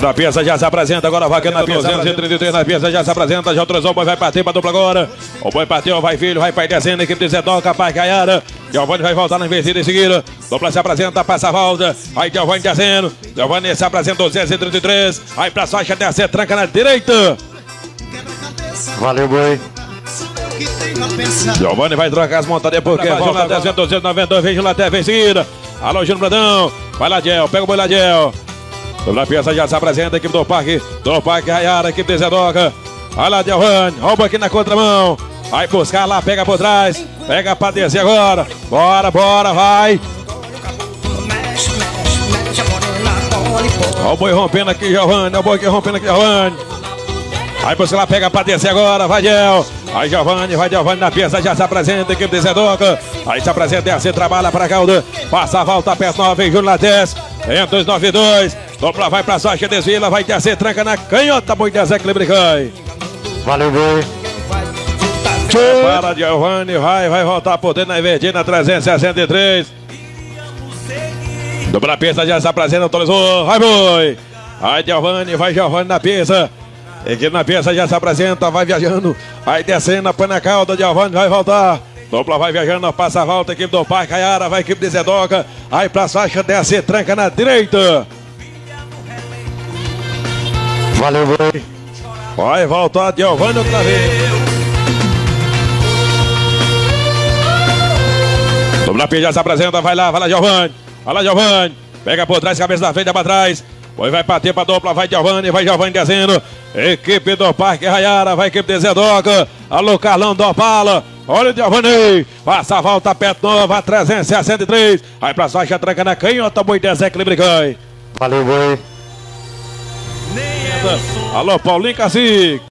da peça já se apresenta agora, vaca na peça, 233 na peça já se apresenta, já autorizou, o boi vai partir para dupla agora. O boi partiu, vai filho, vai pai descendo, equipe de Zedoca, pai Caiara. Giovanni vai voltar na investida em seguida. Dupla se apresenta, passa a volta. Aí Giovanni descendo. Giovanni se apresenta, 233. Aí pra faixa, desce, tranca na direita. Valeu, boi. Giovanni vai trocar as montadinhas porque volta 10, 292, vem Julaté, vem em seguida. Alô, Júnior Bradão. Vai lá, Gel, pega o boi lá, Gel. Na peça já se apresenta a equipe do Parque, do Parque Raiara, equipe de Zedoca. Olha lá, Giovanni, rouba aqui na contramão. Vai buscar lá, pega por trás. Pega pra descer agora. Bora, bora, vai. Olha o boi rompendo aqui, Giovanni. Olha o boi aqui rompendo aqui, Giovanni. Aí você lá pega pra descer agora, vai Gel. Aí Giovanni, vai Giovanni na peça, já se apresenta, equipe de Zedoca. Aí se apresenta, desce, trabalha pra Calda. Passa a volta, peça nova, vem Júnior Lates. Em 292. Dupla vai pra Sacha, desvila, vai descer, tranca na canhota, boi de Zé Clibricai. Valeu, boi. Para Giovanni, vai, vai voltar por dentro na Inverdina 363. Dupla pista já se apresenta, autorizou, vai boi. Vai Giovanni, vai Giovanni na pista. Equipe na peça já se apresenta, vai viajando. Vai descendo, põe na cauda, Giovanni vai voltar. Dupla vai viajando, passa a volta, equipe do Parque Caiara, vai equipe de Zedoca. Aí pra faixa, desce, tranca na direita. Valeu, boi. Vai voltar, Giovanni outra vez. Dupla pista já se apresenta, vai lá, vai lá, Giovanni. Vai lá, Giovanni. Pega por trás, cabeça da frente, pra trás. Pois vai bater pra dupla, vai Giovanni, vai Giovanni descendo. Equipe do Parque Raiara, vai equipe de Zedoca. Alô, Carlão do Opala. Olha o Giovanni. Passa a volta, perto nova, 363. Aí pra faixa, tranca na canhota, boi de Zé Clibricai. Valeu, boi. Alô, Paulinho Cacique.